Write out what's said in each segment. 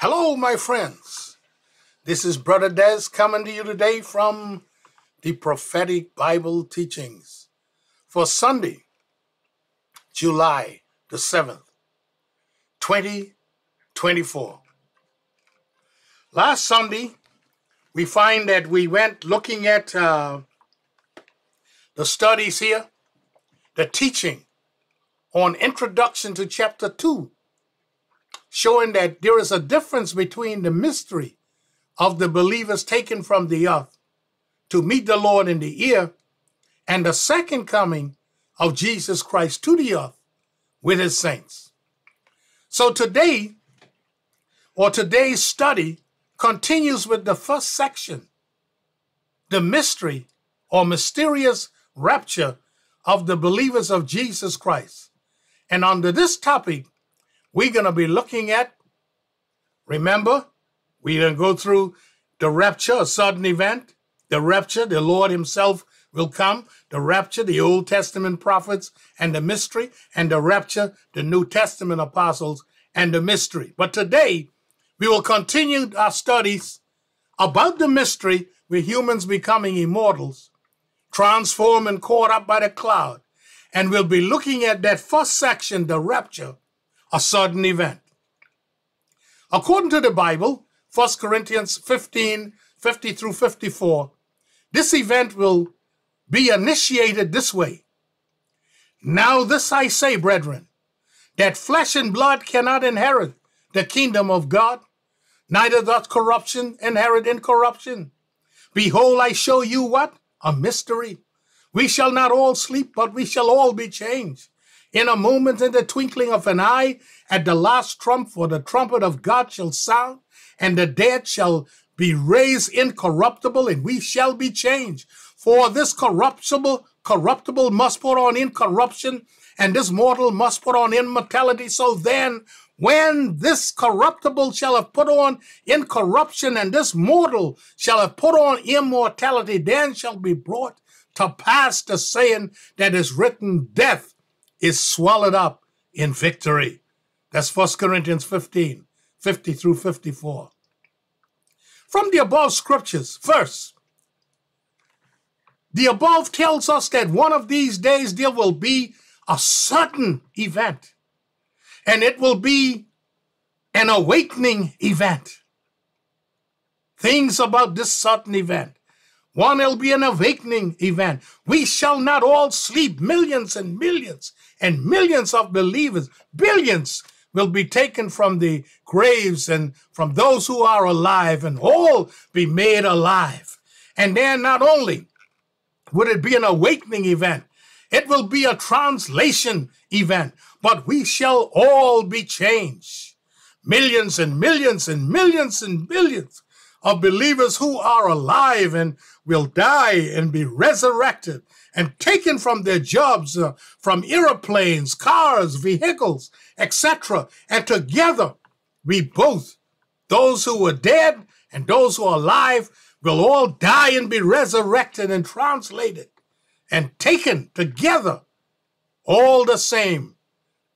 Hello, my friends. This is Brother Des coming to you today from the prophetic Bible teachings for Sunday, July the 7th, 2024. Last Sunday, we find that we went looking at uh, the studies here, the teaching on introduction to chapter 2 showing that there is a difference between the mystery of the believers taken from the earth to meet the Lord in the ear and the second coming of Jesus Christ to the earth with his saints. So today, or today's study, continues with the first section the mystery or mysterious rapture of the believers of Jesus Christ. And under this topic, we're going to be looking at, remember, we're going to go through the rapture, a sudden event, the rapture, the Lord Himself will come, the rapture, the Old Testament prophets and the mystery, and the rapture, the New Testament apostles and the mystery. But today, we will continue our studies about the mystery with humans becoming immortals, transformed and caught up by the cloud. And we'll be looking at that first section, the rapture, a sudden event. According to the Bible, 1 Corinthians 15 50 through 54, this event will be initiated this way. Now, this I say, brethren, that flesh and blood cannot inherit the kingdom of God, neither does corruption inherit incorruption. Behold, I show you what? A mystery. We shall not all sleep, but we shall all be changed in a moment, in the twinkling of an eye, at the last trump, for the trumpet of God shall sound, and the dead shall be raised incorruptible, and we shall be changed. For this corruptible, corruptible must put on incorruption, and this mortal must put on immortality. So then, when this corruptible shall have put on incorruption, and this mortal shall have put on immortality, then shall be brought to pass the saying that is written, Death is swallowed up in victory. That's 1 Corinthians 15, 50 through 54. From the above scriptures, first, the above tells us that one of these days there will be a sudden event, and it will be an awakening event. Things about this sudden event. One, it'll be an awakening event. We shall not all sleep. Millions and millions and millions of believers, billions, will be taken from the graves and from those who are alive and all be made alive. And then not only would it be an awakening event, it will be a translation event, but we shall all be changed. Millions and millions and millions and millions of believers who are alive and will die and be resurrected and taken from their jobs, uh, from airplanes, cars, vehicles, etc. And together, we both, those who were dead and those who are alive, will all die and be resurrected and translated and taken together, all the same.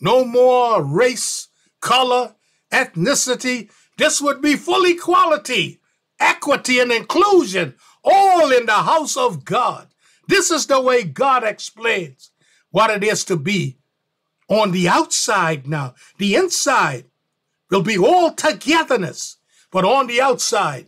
No more race, color, ethnicity. This would be full equality equity and inclusion, all in the house of God. This is the way God explains what it is to be on the outside now. The inside will be all togetherness, but on the outside.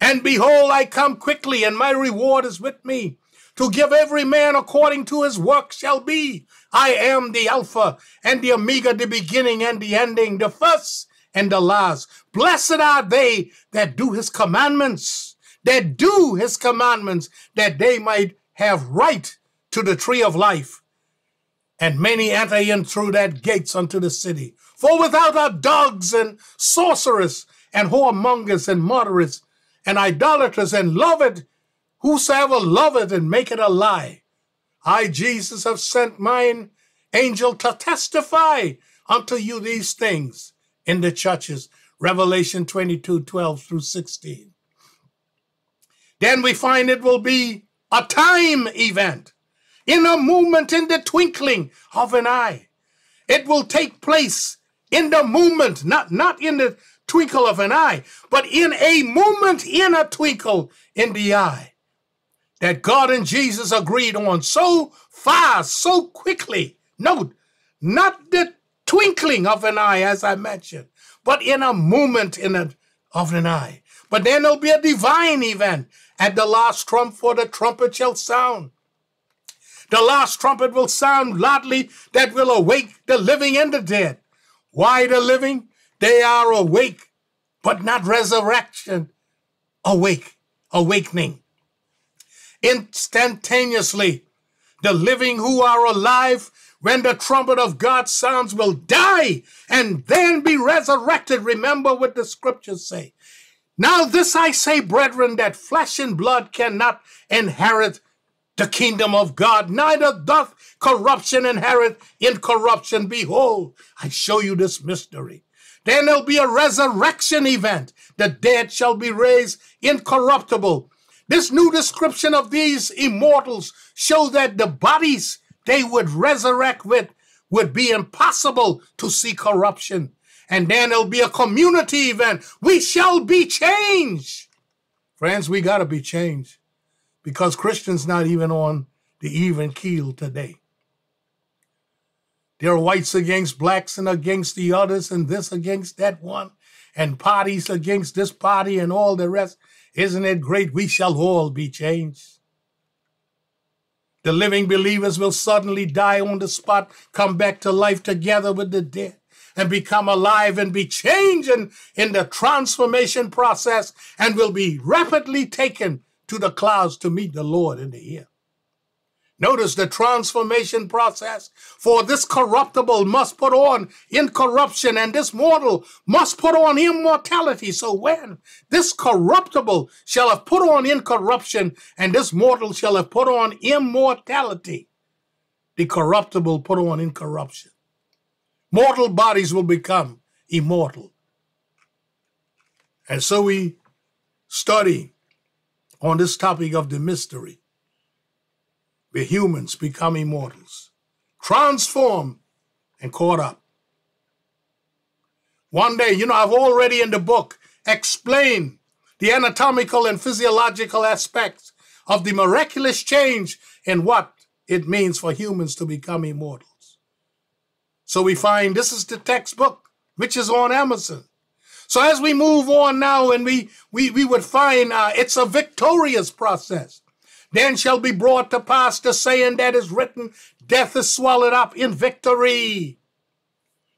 And behold, I come quickly, and my reward is with me to give every man according to his work shall be. I am the Alpha and the Omega, the beginning and the ending, the first and the last. Blessed are they that do his commandments, that do his commandments, that they might have right to the tree of life. And many enter in through that gates unto the city. For without are dogs and sorcerers and whoremongers and murderers and idolaters and loveth whosoever loveth and make it a lie. I, Jesus, have sent mine angel to testify unto you these things in the churches. Revelation 22 12 through 16. Then we find it will be a time event in a moment, in the twinkling of an eye. It will take place in the moment, not, not in the twinkle of an eye, but in a moment, in a twinkle in the eye, that God and Jesus agreed on so fast, so quickly. Note, not the twinkling of an eye, as I mentioned, but in a moment in a, of an eye. But then there'll be a divine event at the last trump, for the trumpet shall sound. The last trumpet will sound loudly that will awake the living and the dead. Why the living? They are awake, but not resurrection. Awake, awakening. Instantaneously, the living who are alive when the trumpet of God sounds will die and then be resurrected. Remember what the scriptures say. Now, this I say, brethren, that flesh and blood cannot inherit the kingdom of God, neither doth corruption inherit incorruption. Behold, I show you this mystery. Then there'll be a resurrection event. The dead shall be raised incorruptible. This new description of these immortals show that the bodies they would resurrect with would be impossible to see corruption. And then it'll be a community event. We shall be changed. Friends, we got to be changed because Christians not even on the even keel today. There are whites against blacks and against the others, and this against that one, and parties against this party, and all the rest. Isn't it great? We shall all be changed. The living believers will suddenly die on the spot, come back to life together with the dead, and become alive and be changed in, in the transformation process, and will be rapidly taken to the clouds to meet the Lord in the air. Notice the transformation process. For this corruptible must put on incorruption, and this mortal must put on immortality. So when this corruptible shall have put on incorruption, and this mortal shall have put on immortality, the corruptible put on incorruption. Mortal bodies will become immortal. And so we study on this topic of the mystery, where humans become immortals, transformed and caught up. One day, you know, I've already in the book explained the anatomical and physiological aspects of the miraculous change in what it means for humans to become immortals. So we find this is the textbook, which is on Amazon. So as we move on now, and we we we would find uh, it's a victorious process. Then shall be brought to pass the saying that is written: Death is swallowed up in victory.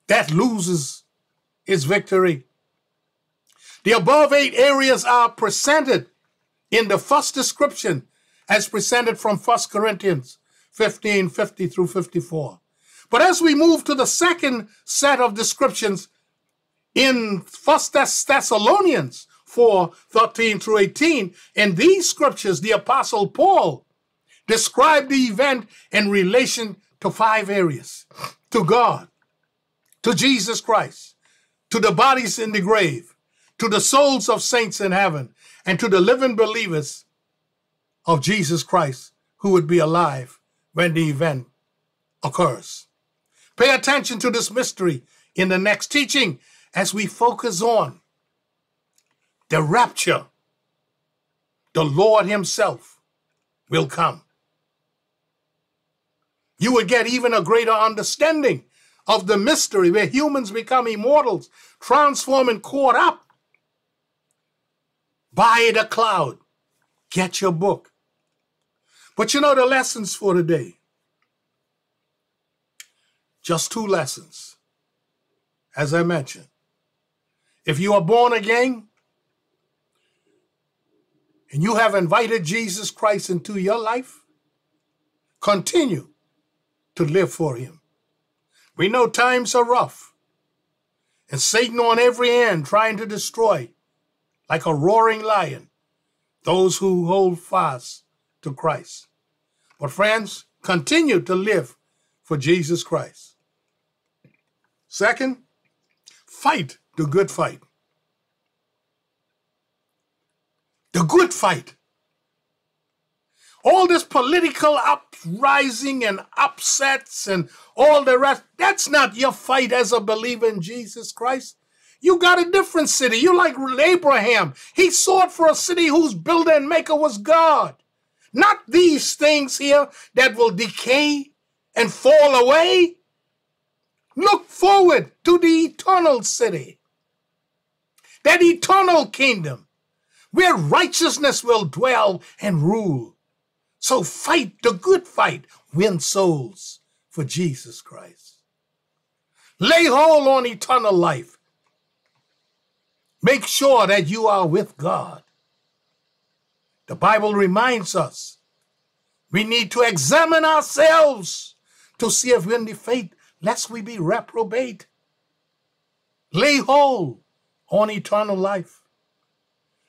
Death loses its victory. The above eight areas are presented in the first description as presented from 1 Corinthians 15 50 through 54. But as we move to the second set of descriptions, in First Thessalonians 4 13 through 18. In these scriptures, the Apostle Paul described the event in relation to five areas to God, to Jesus Christ, to the bodies in the grave, to the souls of saints in heaven, and to the living believers of Jesus Christ who would be alive when the event occurs. Pay attention to this mystery in the next teaching as we focus on the rapture, the Lord Himself will come. You would get even a greater understanding of the mystery where humans become immortals, transform and caught up by the cloud. Get your book. But you know the lessons for today? Just two lessons, as I mentioned. If you are born again and you have invited Jesus Christ into your life, continue to live for him. We know times are rough and Satan on every end trying to destroy like a roaring lion those who hold fast to Christ. But friends, continue to live for Jesus Christ. Second, fight the good fight. The good fight. All this political uprising and upsets and all the rest, that's not your fight as a believer in Jesus Christ. You got a different city. You like Abraham. He sought for a city whose builder and maker was God. Not these things here that will decay and fall away. Look forward to the eternal city, that eternal kingdom where righteousness will dwell and rule. So fight the good fight, win souls for Jesus Christ. Lay hold on eternal life Make sure that you are with God. The Bible reminds us we need to examine ourselves to see if we're in the faith, lest we be reprobate. Lay hold on eternal life.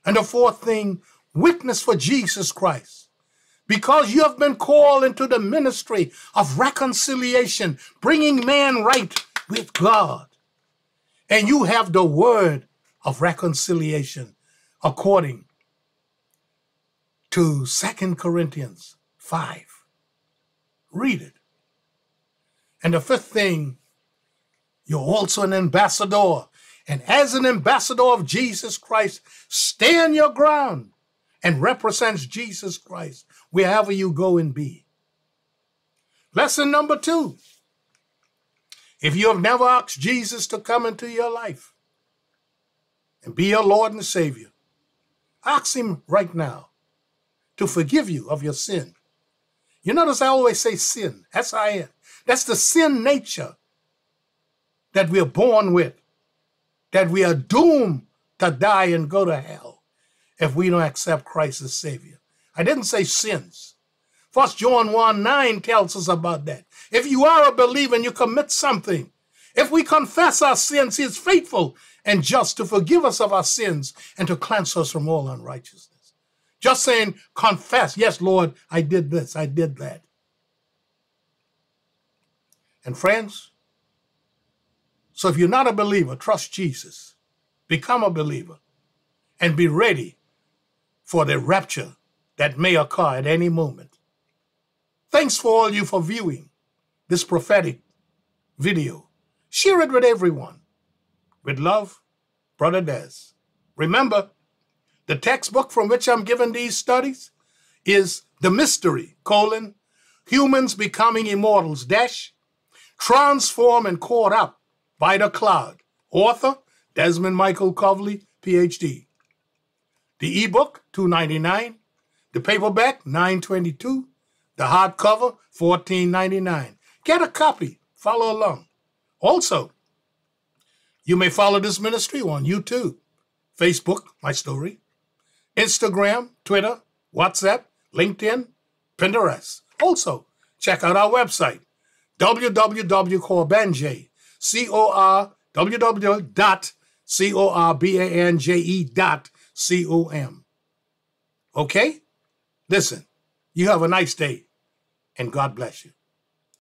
And the fourth thing, witness for Jesus Christ. Because you have been called into the ministry of reconciliation, bringing man right with God. And you have the word of reconciliation according to Second Corinthians 5. Read it. And the fifth thing, you're also an ambassador. And as an ambassador of Jesus Christ, stand your ground and represents Jesus Christ wherever you go and be. Lesson number two. If you have never asked Jesus to come into your life, and be your Lord and Savior. Ask Him right now to forgive you of your sin. You notice I always say sin, S I N. That's the sin nature that we're born with, that we are doomed to die and go to hell if we don't accept Christ as Savior. I didn't say sins. First John 1 9 tells us about that. If you are a believer and you commit something, if we confess our sins, He is faithful and just to forgive us of our sins and to cleanse us from all unrighteousness. Just saying, confess, yes, Lord, I did this, I did that. And friends, so if you're not a believer, trust Jesus, become a believer, and be ready for the rapture that may occur at any moment. Thanks for all you for viewing this prophetic video. Share it with everyone. With love, Brother Des. Remember, the textbook from which I'm giving these studies is The Mystery, colon, Humans Becoming Immortals, dash, Transform and Caught Up by the Cloud. Author, Desmond Michael Coverley, PhD. The ebook, $2.99. The paperback, $9.22. The hardcover, $14.99. Get a copy. Follow along. Also, you may follow this ministry on YouTube, Facebook, my story, Instagram, Twitter, WhatsApp, LinkedIn, Pinterest. Also, check out our website, www.corbanje, C-O-R, www.c-o-r-b-a-n-j-e dot C-O-M. Okay? Listen, you have a nice day, and God bless you.